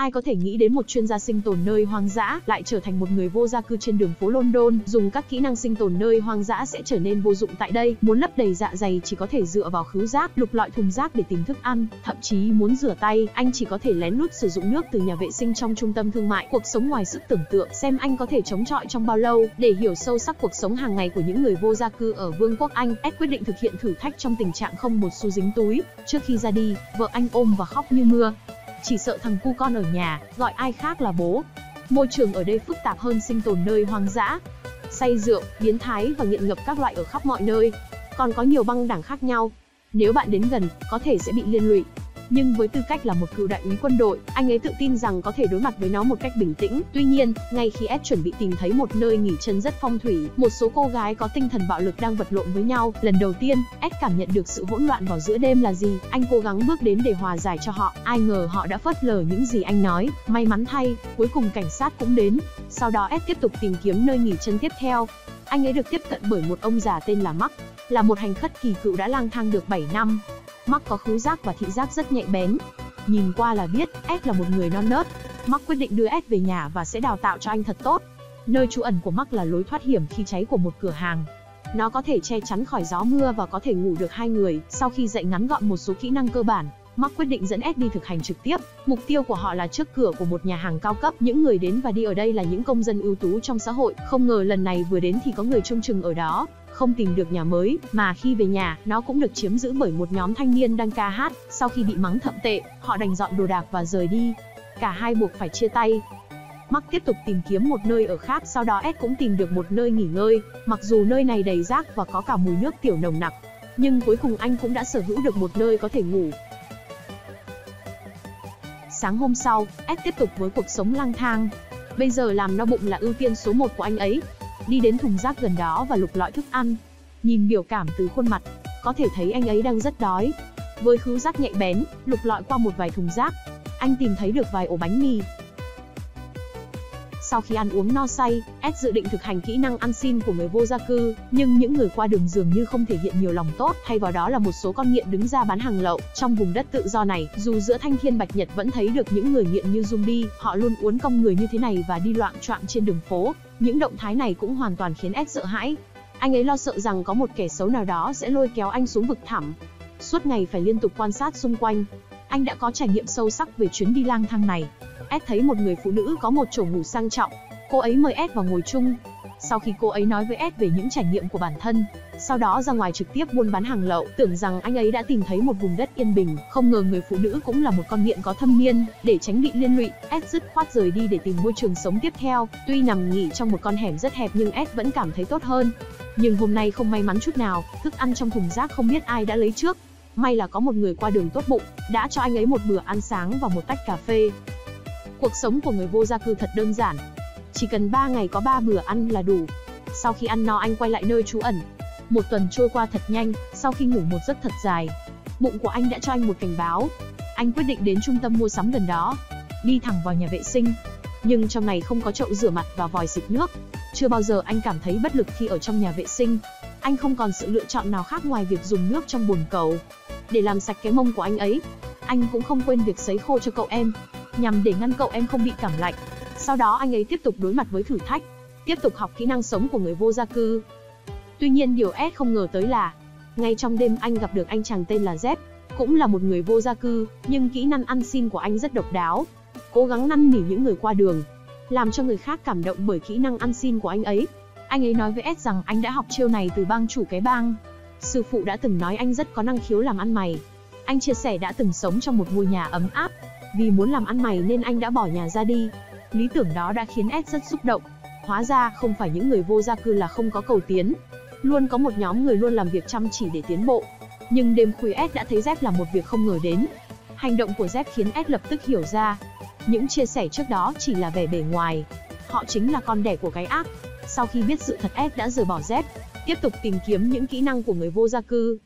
Ai có thể nghĩ đến một chuyên gia sinh tồn nơi hoang dã lại trở thành một người vô gia cư trên đường phố London, dùng các kỹ năng sinh tồn nơi hoang dã sẽ trở nên vô dụng tại đây, muốn lấp đầy dạ dày chỉ có thể dựa vào khứu giác, lục lọi thùng rác để tìm thức ăn, thậm chí muốn rửa tay, anh chỉ có thể lén lút sử dụng nước từ nhà vệ sinh trong trung tâm thương mại. Cuộc sống ngoài sức tưởng tượng, xem anh có thể chống chọi trong bao lâu, để hiểu sâu sắc cuộc sống hàng ngày của những người vô gia cư ở Vương quốc Anh, Ed quyết định thực hiện thử thách trong tình trạng không một xu dính túi. Trước khi ra đi, vợ anh ôm và khóc như mưa. Chỉ sợ thằng cu con ở nhà, gọi ai khác là bố. Môi trường ở đây phức tạp hơn sinh tồn nơi hoang dã. Say rượu, biến thái và nghiện ngập các loại ở khắp mọi nơi. Còn có nhiều băng đảng khác nhau. Nếu bạn đến gần, có thể sẽ bị liên lụy. Nhưng với tư cách là một cựu đại úy quân đội, anh ấy tự tin rằng có thể đối mặt với nó một cách bình tĩnh. Tuy nhiên, ngay khi Ed chuẩn bị tìm thấy một nơi nghỉ chân rất phong thủy, một số cô gái có tinh thần bạo lực đang vật lộn với nhau. Lần đầu tiên, Ed cảm nhận được sự hỗn loạn vào giữa đêm là gì. Anh cố gắng bước đến để hòa giải cho họ. Ai ngờ họ đã phớt lờ những gì anh nói. May mắn thay, cuối cùng cảnh sát cũng đến. Sau đó Ed tiếp tục tìm kiếm nơi nghỉ chân tiếp theo. Anh ấy được tiếp cận bởi một ông già tên là Mark, là một hành khất kỳ cựu đã lang thang được 7 năm. Mark có khứu giác và thị giác rất nhạy bén. Nhìn qua là biết, Ed là một người non nớt. Mark quyết định đưa Ed về nhà và sẽ đào tạo cho anh thật tốt. Nơi trú ẩn của Mark là lối thoát hiểm khi cháy của một cửa hàng. Nó có thể che chắn khỏi gió mưa và có thể ngủ được hai người. Sau khi dạy ngắn gọn một số kỹ năng cơ bản, Mark quyết định dẫn Ed đi thực hành trực tiếp. Mục tiêu của họ là trước cửa của một nhà hàng cao cấp. Những người đến và đi ở đây là những công dân ưu tú trong xã hội. Không ngờ lần này vừa đến thì có người trông chừng ở đó không tìm được nhà mới, mà khi về nhà, nó cũng được chiếm giữ bởi một nhóm thanh niên đang ca hát. Sau khi bị mắng thậm tệ, họ đành dọn đồ đạc và rời đi. Cả hai buộc phải chia tay. Mark tiếp tục tìm kiếm một nơi ở khác, sau đó Ed cũng tìm được một nơi nghỉ ngơi. Mặc dù nơi này đầy rác và có cả mùi nước tiểu nồng nặc, nhưng cuối cùng anh cũng đã sở hữu được một nơi có thể ngủ. Sáng hôm sau, Ed tiếp tục với cuộc sống lang thang. Bây giờ làm no bụng là ưu tiên số 1 của anh ấy, đi đến thùng rác gần đó và lục lọi thức ăn. Nhìn biểu cảm từ khuôn mặt, có thể thấy anh ấy đang rất đói. Với khứu giác nhạy bén, lục lọi qua một vài thùng rác, anh tìm thấy được vài ổ bánh mì. Sau khi ăn uống no say, Ed dự định thực hành kỹ năng ăn xin của người vô gia cư, nhưng những người qua đường dường như không thể hiện nhiều lòng tốt, thay vào đó là một số con nghiện đứng ra bán hàng lậu. Trong vùng đất tự do này, dù giữa thanh thiên bạch nhật vẫn thấy được những người nghiện như zombie, họ luôn uốn cong người như thế này và đi loạn choạng trên đường phố, những động thái này cũng hoàn toàn khiến Ed sợ hãi. Anh ấy lo sợ rằng có một kẻ xấu nào đó sẽ lôi kéo anh xuống vực thẳm. Suốt ngày phải liên tục quan sát xung quanh. Anh đã có trải nghiệm sâu sắc về chuyến đi lang thang này. S thấy một người phụ nữ có một chỗ ngủ sang trọng. Cô ấy mời S vào ngồi chung. Sau khi cô ấy nói với S về những trải nghiệm của bản thân, sau đó ra ngoài trực tiếp buôn bán hàng lậu, tưởng rằng anh ấy đã tìm thấy một vùng đất yên bình, không ngờ người phụ nữ cũng là một con nghiện có thâm niên, để tránh bị liên lụy, S dứt khoát rời đi để tìm môi trường sống tiếp theo. Tuy nằm nghỉ trong một con hẻm rất hẹp nhưng S vẫn cảm thấy tốt hơn. Nhưng hôm nay không may mắn chút nào, thức ăn trong thùng rác không biết ai đã lấy trước. May là có một người qua đường tốt bụng, đã cho anh ấy một bữa ăn sáng và một tách cà phê. Cuộc sống của người vô gia cư thật đơn giản. Chỉ cần 3 ngày có 3 bữa ăn là đủ. Sau khi ăn no anh quay lại nơi trú ẩn, một tuần trôi qua thật nhanh, sau khi ngủ một giấc thật dài, bụng của anh đã cho anh một cảnh báo. Anh quyết định đến trung tâm mua sắm gần đó, đi thẳng vào nhà vệ sinh. Nhưng trong này không có chậu rửa mặt và vòi xịt nước. Chưa bao giờ anh cảm thấy bất lực khi ở trong nhà vệ sinh. Anh không còn sự lựa chọn nào khác ngoài việc dùng nước trong bồn cầu. Để làm sạch cái mông của anh ấy, anh cũng không quên việc sấy khô cho cậu em, nhằm để ngăn cậu em không bị cảm lạnh. Sau đó anh ấy tiếp tục đối mặt với thử thách, tiếp tục học kỹ năng sống của người vô gia cư. Tuy nhiên điều S không ngờ tới là, ngay trong đêm anh gặp được anh chàng tên là Z, cũng là một người vô gia cư, nhưng kỹ năng ăn xin của anh rất độc đáo. Cố gắng năn nỉ những người qua đường, làm cho người khác cảm động bởi kỹ năng ăn xin của anh ấy. Anh ấy nói với S rằng anh đã học chiêu này từ bang chủ cái bang. Sư phụ đã từng nói anh rất có năng khiếu làm ăn mày. Anh chia sẻ đã từng sống trong một ngôi nhà ấm áp. Vì muốn làm ăn mày nên anh đã bỏ nhà ra đi. Lý tưởng đó đã khiến Ed rất xúc động. Hóa ra không phải những người vô gia cư là không có cầu tiến, Luôn có một nhóm người luôn làm việc chăm chỉ để tiến bộ. Nhưng đêm khuya Ed đã thấy Z là một việc không ngờ đến. Hành động của Z khiến Ed lập tức hiểu ra. Những chia sẻ trước đó chỉ là vẻ bề ngoài. Họ chính là con đẻ của cái ác. Sau khi biết sự thật Ed đã rời bỏ Z, tiếp tục tìm kiếm những kỹ năng của người vô gia cư,